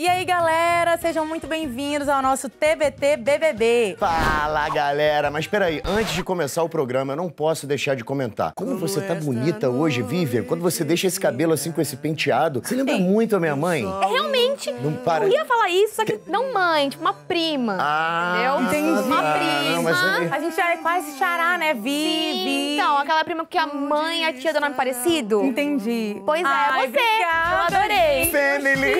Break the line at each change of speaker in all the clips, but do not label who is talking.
E aí, galera, sejam muito bem-vindos ao nosso TBT BBB.
Fala, galera! Mas peraí, antes de começar o programa, eu não posso deixar de comentar. Como você tá bonita hoje, Vivian. Quando você deixa esse cabelo assim com esse penteado, você lembra muito a minha mãe?
É realmente.
Não para.
Eu ia falar isso, só que não mãe, tipo uma prima.
Ah,
entendeu? Uma
ah,
prima.
não, mas
A gente já é quase xará, né? Vi, vi.
Então, aquela prima que a mãe e a tia do nome parecido.
Entendi.
Pois é,
Ai,
você.
obrigada,
Eu adorei.
Family!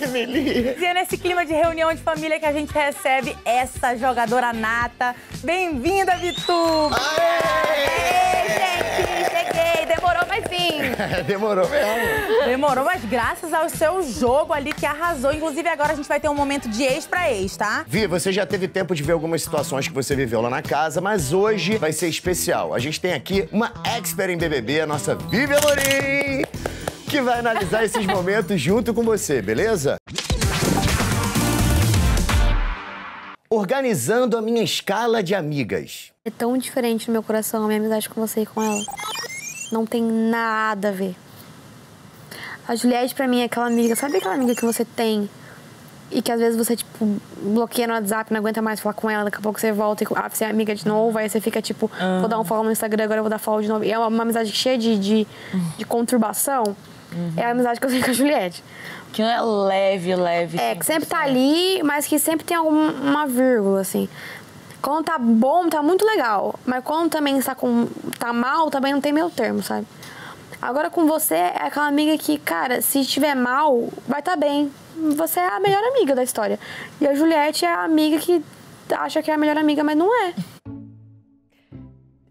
Family!
E é nesse clima de reunião de família que a gente recebe essa jogadora nata. Bem-vinda, Vituba!
Ei, gente, cheguei. Demorou, mas vim.
Demorou mesmo.
Demorou, mas graças ao seu jogo ali que arrasou. Inclusive, agora a gente vai ter um momento de ex pra ex, tá?
Vi, você já teve tempo de ver algumas situações que você viveu lá na casa, mas hoje vai ser especial. A gente tem aqui uma expert em BBB, a nossa Vivi Amorim, que vai analisar esses momentos junto com você, beleza? Organizando a minha escala de amigas.
É tão diferente no meu coração a minha amizade com você e com ela. Não tem nada a ver. A Juliette, pra mim, é aquela amiga. Sabe aquela amiga que você tem e que às vezes você, tipo, bloqueia no WhatsApp, não aguenta mais falar com ela, daqui a pouco você volta e ah, você é amiga de novo, aí você fica, tipo, vou dar um follow no Instagram, agora eu vou dar follow de novo. E é uma, uma amizade cheia de, de, de conturbação. É a amizade que eu tenho com a Juliette.
Que não é leve, leve.
É, que sempre tá ali, mas que sempre tem alguma vírgula, assim. Quando tá bom, tá muito legal. Mas quando também está com, tá mal, também não tem meio termo, sabe? Agora com você é aquela amiga que, cara, se estiver mal, vai estar bem. Você é a melhor amiga da história. E a Juliette é a amiga que acha que é a melhor amiga, mas não é.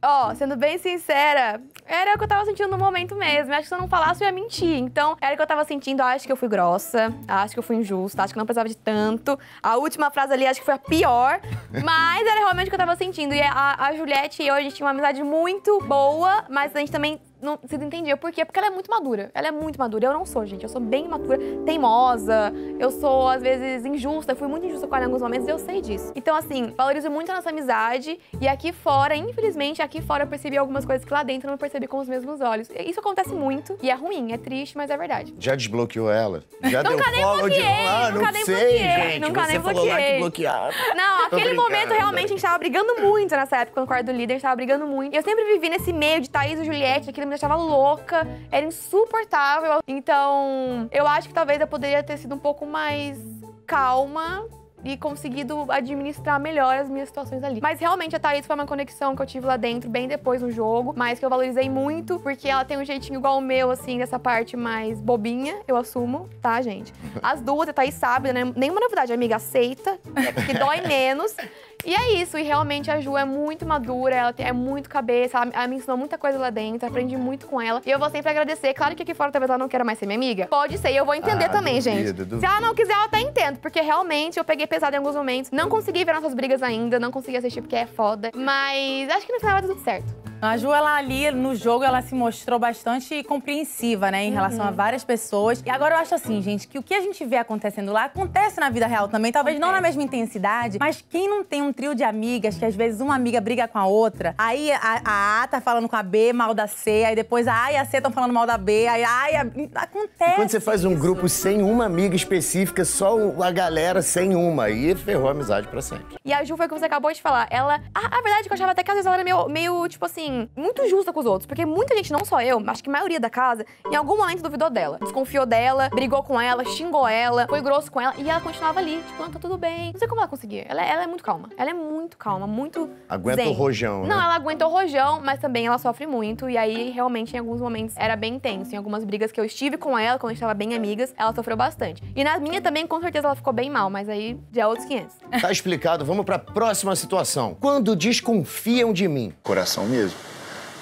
Ó, sendo bem sincera, era o que eu tava sentindo no momento mesmo. Acho que se eu não falasse, eu ia mentir. Então, era o que eu tava sentindo. Acho que eu fui grossa, acho que eu fui injusta, acho que não precisava de tanto. A última frase ali, acho que foi a pior. Mas era realmente o que eu tava sentindo. E a, a Juliette e eu, a gente tinha uma amizade muito boa, mas a gente também não se entendia. Por quê? Porque ela é muito madura. Ela é muito madura. Eu não sou, gente. Eu sou bem imatura, teimosa. Eu sou, às vezes, injusta. Eu fui muito injusta com ela em alguns momentos e eu sei disso. Então, assim, valorizo muito a nossa amizade. E aqui fora, infelizmente, aqui fora eu percebi algumas coisas que lá dentro eu não percebi com os mesmos olhos. Isso acontece muito. E é ruim, é triste, mas é verdade.
Já desbloqueou ela? Já
Nunca
deu
nem
follow de
bloqueei,
Ah,
nunca
não
nem
sei,
bloqueei,
gente.
nunca
você
nem
falou lá que
bloqueei.
bloqueava.
Não, aquele momento realmente a gente tava brigando muito nessa época, no quarto do líder, a gente tava brigando muito. E eu sempre vivi nesse meio de Thaís e Juliette, aquilo me deixava louca, era insuportável. Então, eu acho que talvez eu poderia ter sido um pouco mais calma e conseguido administrar melhor as minhas situações ali. Mas realmente a Thaís foi uma conexão que eu tive lá dentro, bem depois no jogo, mas que eu valorizei muito, porque ela tem um jeitinho igual o meu, assim, dessa parte mais bobinha, eu assumo, tá, gente? As duas, a Thaís sabe, né? Nenhuma novidade, amiga, aceita, é porque dói menos. E é isso, e realmente a Ju é muito madura, ela tem, é muito cabeça, ela, ela me ensinou muita coisa lá dentro, aprendi muito com ela. E eu vou sempre agradecer. Claro que aqui fora talvez ela não queira mais ser minha amiga. Pode ser, e eu vou entender
Ah,
também,
duvido,
gente.
duvido.
Se ela não quiser, eu até entendo, porque realmente eu peguei pesado em alguns momentos. Não consegui ver nossas brigas ainda, não consegui assistir porque é foda. Mas acho que no final vai dar tudo certo.
A Ju, ela ali no jogo, ela se mostrou bastante compreensiva, né, em relação a várias pessoas. E agora eu acho assim, gente, que o que a gente vê acontecendo lá acontece na vida real também. Talvez não na mesma intensidade, mas quem não tem um trio de amigas que às vezes uma amiga briga com a outra, aí a, a A tá falando com a B mal da C, aí depois a A e a C estão falando mal da B, aí a A e a... Acontece.
Quando você faz um
isso.
grupo sem uma amiga específica, só a galera sem uma, aí ferrou a amizade pra sempre.
E a Ju foi o que você acabou de falar. Ela. A, a verdade é que eu achava até que às vezes ela era meio, meio, tipo assim, muito justa com os outros. Porque muita gente, não só eu, acho que a maioria da casa, em algum momento duvidou dela. Desconfiou dela, brigou com ela, xingou ela, foi grosso com ela. E ela continuava ali, tipo, não, tá tudo bem. Não sei como ela conseguia. Ela, ela é muito calma. Ela é muito calma, muito.
Aguenta
zen.
o rojão, né?
Não, ela aguenta o rojão, mas também ela sofre muito. E aí, realmente, em alguns momentos, era bem tenso. Em algumas brigas que eu estive com ela, quando a gente tava bem amigas, ela sofreu bastante. E na minha também, com certeza, ela ficou bem mal. Mas aí, já é outros 500.
Tá explicado, vamos pra próxima situação. Quando desconfiam de mim.
Coração mesmo.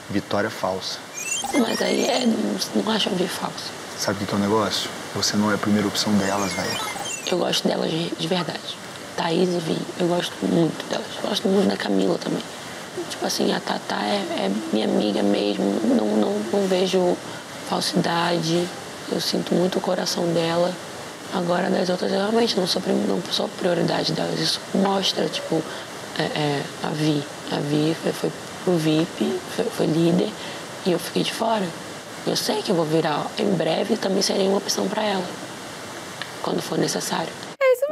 Vitória falsa.
Mas aí é, não, não acho a Vi falsa.
Sabe o que é o negócio? Você não é a primeira opção delas, velho.
Eu gosto delas de, de verdade. Thaís e Vi, eu gosto muito delas. Eu gosto muito da Camila também. Tipo assim, a Tatá é, é minha amiga mesmo. Não, não, não vejo falsidade. Eu sinto muito o coração dela. Agora, das outras, eu realmente não sou, não sou prioridade delas. Isso mostra, tipo, é, é, a Vi. A Vi foi, foi pro VIP, foi, foi líder, e eu fiquei de fora. Eu sei que eu vou virar. Em breve também serei uma opção para ela. quando for necessário.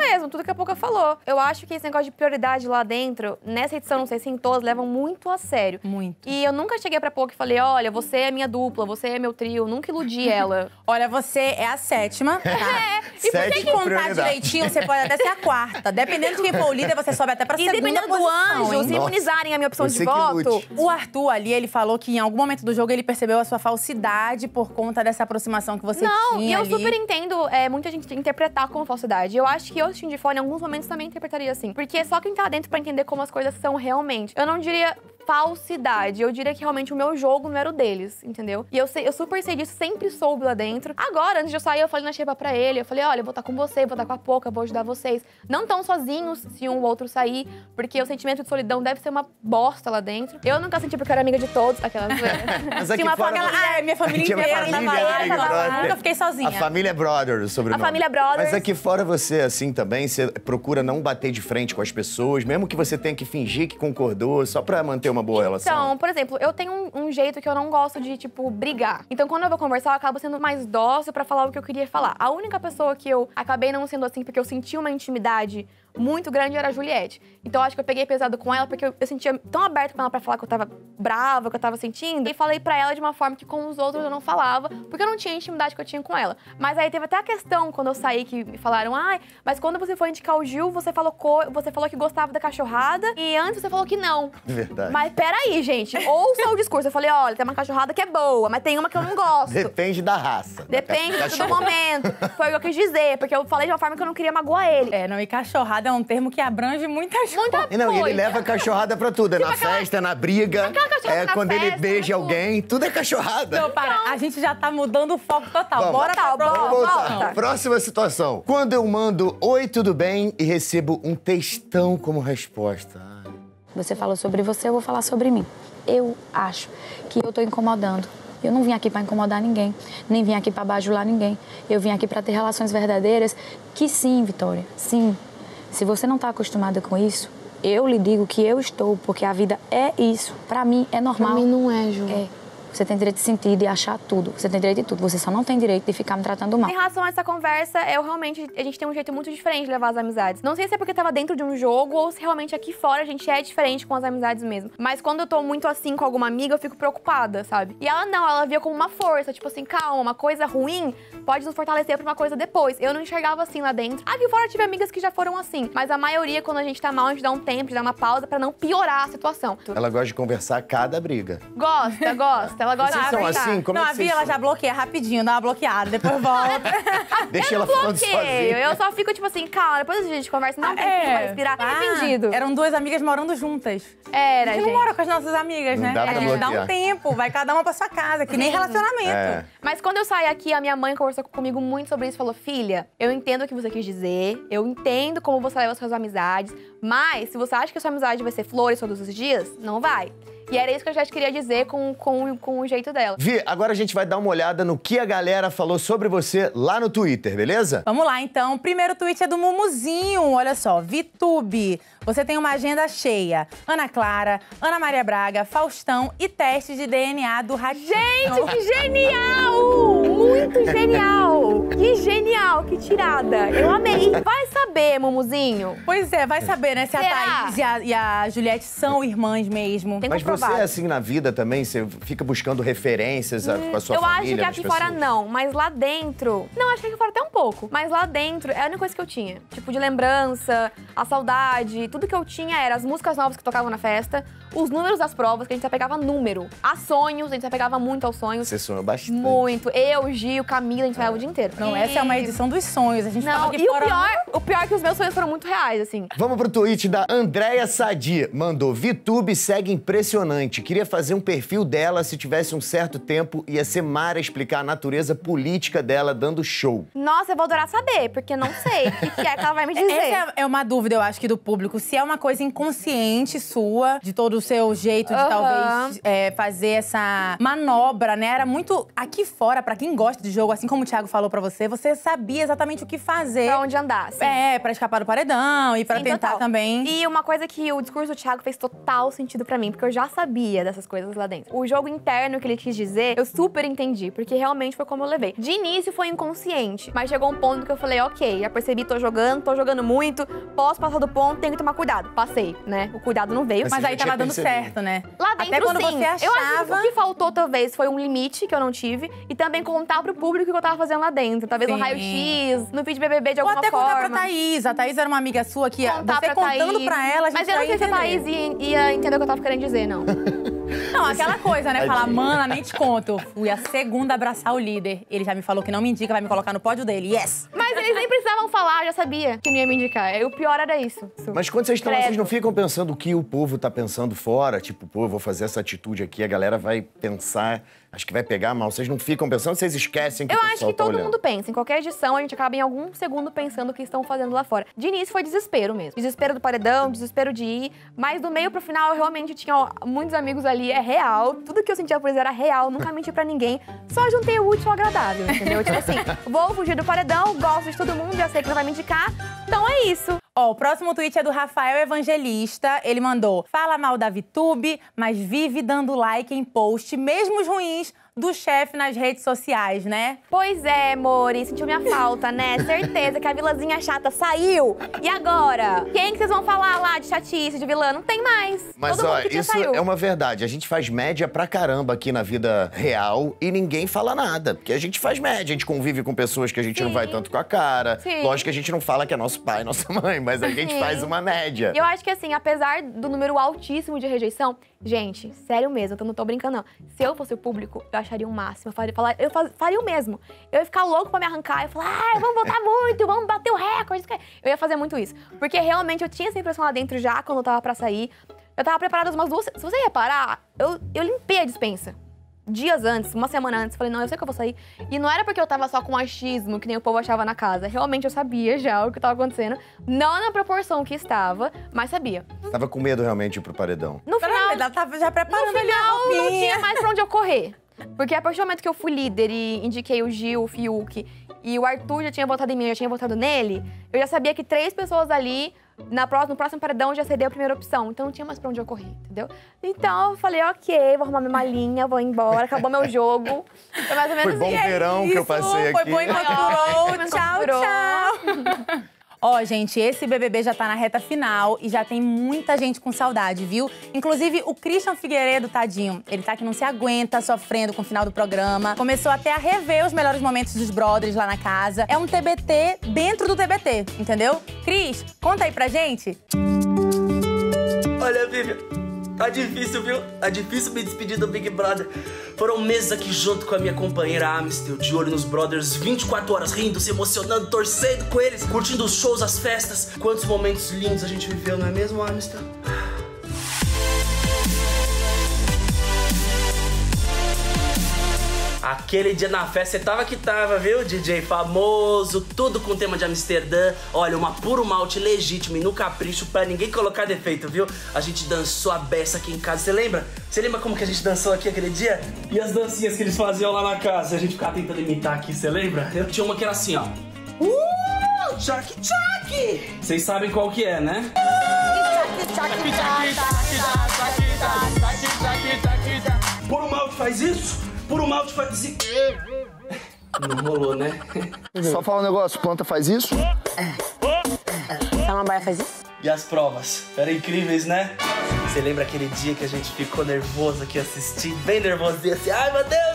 É mesmo, tudo que a Pouca falou. Eu acho que esse negócio de prioridade lá dentro, nessa edição, não sei se em todas, levam muito a sério.
Muito.
E eu nunca cheguei pra Pouca e falei, olha, você é minha dupla, você é meu trio, nunca iludi ela.
Olha, você é a sétima, tá?
E por que
Se contar
prioridade.
direitinho, você pode até ser a quarta. Dependendo de quem for o líder, você sobe até pra
E
segunda
dependendo do
posição,
anjo,
hein?
se imunizarem a minha opção
Você
de voto.
O Arthur ali, ele falou que em algum momento do jogo ele percebeu a sua falsidade por conta dessa aproximação que você
Não,
tinha
e eu
ali.
super entendo é, muita gente interpretar como falsidade. Eu acho que eu assistindo de fora, em alguns momentos, também interpretaria assim. Porque é só quem tá dentro pra entender como as coisas são realmente. Eu não diria falsidade, eu diria que realmente o meu jogo não era o deles, entendeu? E eu, sei, eu super sei disso, sempre soube lá dentro. Agora, antes de eu sair, eu falei na Xepa pra ele, eu falei, olha, eu vou estar com você, vou estar com a Poca, vou ajudar vocês. Não tão sozinhos se um ou outro sair, porque o sentimento de solidão deve ser uma bosta lá dentro. Eu nunca senti porque eu era amiga de todos, aquela
Mas aqui
Tinha uma
fora...
aquela, ah, é minha família
Tinha uma
inteira
família. Brother.
Nunca fiquei sozinha.
A família Brothers, o sobrenome.
A família Brothers.
Mas aqui fora você, assim, também, você procura não bater de frente com as pessoas, mesmo que você tenha que fingir que concordou, só pra manter uma boa relação.
Então, por exemplo, eu tenho um, um jeito que eu não gosto de, tipo, brigar. Então, quando eu vou conversar, eu acabo sendo mais dócil pra falar o que eu queria falar. A única pessoa que eu acabei não sendo assim, porque eu senti uma intimidade muito grande, era a Juliette. Então, acho que eu peguei pesado com ela, porque eu, eu sentia tão aberto com ela pra falar que eu tava brava, que eu tava sentindo. E falei pra ela de uma forma que com os outros eu não falava, porque eu não tinha a intimidade que eu tinha com ela. Mas aí teve até a questão, quando eu saí, que me falaram, ai, mas quando você foi indicar o Gil, você falou, co- você falou que gostava da cachorrada, e antes você falou que não.
Verdade.
Mas peraí, gente, ouça o discurso. Eu falei, olha, tem uma cachorrada que é boa, mas tem uma que eu não gosto.
Depende da raça.
Depende
da
do momento. Foi o que eu quis dizer, porque eu falei de uma forma que eu não queria magoar ele.
É, não, e cachorrada é um termo que abrange muitas
Muita
coisas.
Não, e ele leva a cachorrada pra tudo. É na festa, é na briga.
Aquela cachorrada
É
na
quando ele
festa,
beija
tudo.
alguém. Tudo é cachorrada.
Não, para, a gente já tá mudando o foco total.
Vamos.
Bora pra próxima.
bora.
Vamos voltar.
volta.
Próxima situação. Quando eu mando oi, tudo bem e recebo um textão como resposta. Ai.
Você falou sobre você, eu vou falar sobre mim. Eu acho que eu tô incomodando. Eu não vim aqui para incomodar ninguém, nem vim aqui para bajular ninguém. Eu vim aqui para ter relações verdadeiras. Que sim, Vitória, sim. Se você não tá acostumada com isso, eu lhe digo que eu estou, porque a vida é isso. Para mim é normal.
Pra mim não é, Ju.
É. Você tem direito de sentir, de achar tudo. Você tem direito de tudo. Você só não tem direito de ficar me tratando mal.
Em relação a essa conversa, eu realmente. A gente tem um jeito muito diferente de levar as amizades. Não sei se é porque tava dentro de um jogo ou se realmente aqui fora a gente é diferente com as amizades mesmo. Mas quando eu tô muito assim com alguma amiga, eu fico preocupada, sabe? E ela não, ela via como uma força. Tipo assim, calma, uma coisa ruim pode nos fortalecer pra uma coisa depois. Eu não enxergava assim lá dentro. Aqui fora eu tive amigas que já foram assim. Mas a maioria, quando a gente tá mal, a gente dá um tempo, a gente dá uma pausa pra não piorar a situação.
Ela gosta de conversar cada briga.
Gosta, gosta. Ela gosta
Vocês
de
são
conversar.
assim? Como
não,
é
a
que vocês
Bia, ela já bloqueia rapidinho, dá uma bloqueada, depois volta.
Deixa
eu
ela
não
falando
bloqueio,
sozinha.
eu só fico tipo assim, calma, depois a gente conversa, não tem
É.
que respirar, tá
Ah,
arrependido.
Eram duas amigas morando juntas.
Era,
a gente não mora com as nossas amigas,
Não
né?
dá pra
a gente dá
bloquear.
um tempo, vai cada uma pra sua casa, que nem relacionamento.
É.
Mas quando eu saí aqui, a minha mãe conversou comigo muito sobre isso. Falou, filha, eu entendo o que você quis dizer, eu entendo como você leva as suas amizades, mas se você acha que a sua amizade vai ser flores todos os dias, não vai. E era isso que eu já queria dizer com, com, com o jeito dela.
Vi, agora a gente vai dar uma olhada no que a galera falou sobre você lá no Twitter, beleza?
Vamos lá, então. O primeiro tweet é do Mumuzinho. Olha só, Vitube. Você tem uma agenda cheia. Ana Clara, Ana Maria Braga, Faustão e teste de DNA do Ratinho.
Gente, que genial! Muito genial! Que genial, que tirada. Eu amei. Vai saber, Mumuzinho.
Pois é, vai saber, né, se a
Será?
Thaís e a, e a Juliette são irmãs mesmo.
Tem
Mas você é assim na vida também? Você fica buscando referências a- com a sua
eu acho
família,
que
nas
aqui fora não, mas lá dentro. Não, acho que aqui fora até um pouco. Mas lá dentro é a única coisa que eu tinha. Tipo, de lembrança, a saudade. Tudo que eu tinha era as músicas novas que tocavam na festa, os números das provas, que a gente se apegava número. A sonhos, a gente se apegava muito aos sonhos.
Você sonhou bastante.
Muito. Eu, Gil, Camila, a gente falava o dia inteiro.
Não,
E-
essa é uma edição dos sonhos. A gente tava
Não,
aqui
e o
fora.
pior, o pior é que os meus sonhos foram muito reais, assim.
Vamos pro tweet da Andréia Sadi. Mandou, Vitube segue impressionante. Queria fazer um perfil dela se tivesse um certo tempo. Ia ser Mara explicar a natureza política dela dando show.
Nossa, eu vou adorar saber, porque não sei o que, que é que ela vai me dizer.
Essa é é uma dúvida, eu acho que do público. Se é uma coisa inconsciente sua, de todo o seu jeito de
Aham.
talvez é, fazer essa manobra, né? Era muito. Aqui fora, pra quem gosta de jogo, assim como o Thiago falou pra você, você sabia exatamente o que fazer.
Pra onde andar, assim.
É, pra escapar do paredão e pra
Sim,
tentar
total.
também.
E uma coisa que o discurso do Thiago fez total sentido pra mim, porque eu já sabia dessas coisas lá dentro. O jogo interno que ele quis dizer, eu super entendi, porque realmente foi como eu levei. De início foi inconsciente, mas chegou um ponto que eu falei, ok, já percebi, tô jogando, tô jogando muito, posso passar do ponto, tenho que tomar cuidado. Passei, né? O cuidado não veio.
Mas
Mas aí tava dando
percebido.
certo, né?
Lá dentro,
Até quando
sim.
você
Eu acho que
achava.
o que faltou, talvez, foi um limite que eu não tive. E também contar pro público o que eu tava fazendo lá dentro. Talvez um
Sim.
raio-x, no feed BBB de
Ou
alguma
até
forma.
contar pra Thaís. A Thaís era uma amiga sua que
Contar
você
pra
contando
Thaís.
pra ela, a gente
Mas eu não sei se a
ia
Thaís
entender.
ia, ia entender o que eu tava querendo dizer, não.
Não, aquela coisa, né? Falar, mana, nem te conto. Fui a segunda a abraçar o líder. Ele já me falou que não me indica, vai me colocar no pódio dele. Yes!
Mas eles nem precisavam falar, eu já sabia que não ia me indicar. E o pior era isso.
Mas quando vocês estão lá, vocês não ficam pensando o que o povo tá pensando fora? Tipo, pô, eu vou fazer essa atitude aqui, a galera vai pensar, acho que vai pegar mal. Vocês não ficam pensando, vocês esquecem que
Eu
o
acho que
tá
todo
olhando.
mundo pensa. Em qualquer edição, a gente acaba em algum segundo pensando o que estão fazendo lá fora. De início foi desespero mesmo. Desespero do paredão, desespero de ir. Mas do meio pro final, eu realmente tinha ó, muitos amigos ali. É real. Tudo que eu sentia por eles era real. Nunca menti pra ninguém. Só juntei o útil ao agradável, entendeu? tipo assim, vou fugir do paredão, gosto de todo mundo, já sei que não vai me indicar. Então é isso.
Ó, o próximo tweet é do Rafael Evangelista. Ele mandou: Fala mal da VTube, mas vive dando like em post, mesmo os ruins, do chefe nas redes sociais, né?
Pois é, Mori, sentiu minha falta, né? Certeza que a vilazinha chata saiu. E agora? Quem que vocês vão falar lá de chatice, de vilã? Não tem mais.
Mas,
Todo
ó,
mundo que tinha
isso
saiu.
é uma verdade. A gente faz média pra caramba aqui na vida real e ninguém fala nada. Porque a gente faz média, a gente convive com pessoas que a gente não
Sim.
vai tanto com a cara.
Sim.
Lógico que a gente não fala que é nosso pai, nossa mãe, mas a gente
Sim.
faz uma média.
E eu acho que assim, apesar do número altíssimo de rejeição, gente, sério mesmo, eu não tô brincando, não. Se eu fosse o público, eu acharia o máximo. Eu faria, falar- eu faria o mesmo. Eu ia ficar louco pra me arrancar. Eu ia falar, ah, vamos voltar muito, vamos bater o recorde. Eu ia fazer muito isso. Porque realmente eu tinha essa impressão lá dentro já quando eu tava pra sair. Eu tava preparada umas duas. Se você reparar, eu, eu limpei a dispensa. Dias antes, uma semana antes, falei, não, eu sei que eu vou sair. E não era porque eu tava só com achismo, que nem o povo achava na casa. Realmente eu sabia já o que tava acontecendo. Não na proporção que estava, mas sabia.
Tava com medo realmente de ir pro paredão.
No final,
Ela tava já
no
preparando a
final não tinha mais pra onde eu correr. Porque a partir do momento que eu fui líder e indiquei o Gil, o Fiuk, e o Arthur já tinha votado em mim, eu já tinha votado nele, eu já sabia que três pessoas ali, na próxima, no próximo paredão, já seria a primeira opção. Então não tinha mais pra onde eu correr, entendeu? Então eu falei, ok, vou arrumar minha malinha, vou embora, acabou meu jogo. Foi mais ou menos
Foi bom
isso.
verão que eu passei
Foi
aqui.
bom enquanto
Foi
durou.
ótimo,
Tchau, tchau. Ó, gente, esse BBB já tá na reta final e já tem muita gente com saudade, viu? Inclusive o Christian Figueiredo, tadinho, ele tá que não se aguenta sofrendo com o final do programa. Começou até a rever os melhores momentos dos brothers lá na casa. É um TBT dentro do TBT, entendeu? Cris, conta aí pra gente.
Olha, Vivian, tá difícil, viu? Tá difícil me despedir do Big Brother. Foram meses aqui junto com a minha companheira Amistel, de olho nos brothers 24 horas, rindo, se emocionando, torcendo com eles, curtindo os shows, as festas. Quantos momentos lindos a gente viveu, não é mesmo, Amistel? Aquele dia na festa, você tava que tava, viu? DJ famoso, tudo com tema de Amsterdã. Olha, uma puro malte legítimo e no capricho pra ninguém colocar defeito, viu? A gente dançou a beça aqui em casa, você lembra? Você lembra como que a gente dançou aqui aquele dia? E as dancinhas que eles faziam lá na casa? A gente ficava tentando imitar aqui, você lembra? Eu tinha uma que era assim, ó. Uh! Tchac, tchac! Vocês sabem qual que é, né? Puro malte faz isso? Puro malte faz isso? Não rolou, né?
Só falar um negócio, planta faz isso?
Samambaia faz isso?
E as provas? Eram incríveis, né? Você lembra aquele dia que a gente ficou nervoso aqui assistindo? Bem nervosinho assim, ai meu Deus.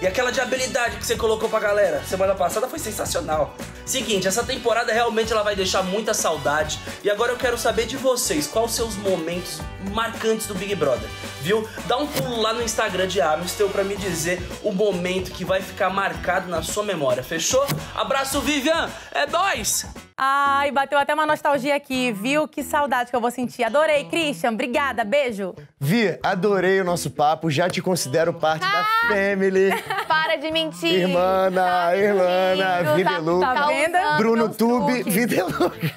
E aquela de habilidade que você colocou pra galera semana passada foi sensacional. Seguinte, essa temporada realmente ela vai deixar muita saudade. E agora eu quero saber de vocês, quais os seus momentos marcantes do Big Brother, viu? Dá um pulo lá no Instagram de Amistel pra me dizer o momento que vai ficar marcado na sua memória, fechou? Abraço, Vivian! É nóis!
Ai, bateu até uma nostalgia aqui, viu? Que saudade que eu vou sentir. Adorei, Christian. Obrigada, beijo.
Vi, adorei o nosso papo, já te considero parte da family.
Para de mentir.
Irmana,
Tá
Irlana, Vida
tá-
é louca.
tá
vendo?
Bruno Tube, vida é louca.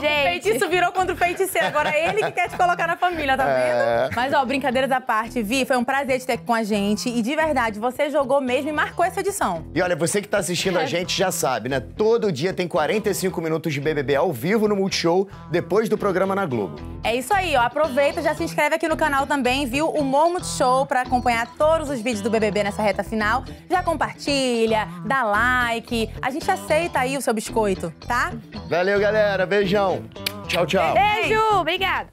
Gente,
Feitiço virou contra o feiticeiro. Agora é ele que quer te colocar na família, tá
É.
vendo? Mas, ó, brincadeiras à parte, Vi, foi um prazer te ter aqui com a gente. E de verdade, você jogou mesmo e marcou essa edição.
E olha, você que tá assistindo a gente já sabe, né? Todo dia tem 45 minutos minutos de BBB ao vivo no Multishow, depois do programa na Globo.
É isso aí, ó. Aproveita, já se inscreve aqui no canal também, viu? O Momo Show pra acompanhar todos os vídeos do BBB nessa reta final. Já compartilha, dá like. A gente aceita aí o seu biscoito, tá?
Valeu, galera. Beijão. Tchau, tchau.
Beijo, obrigada.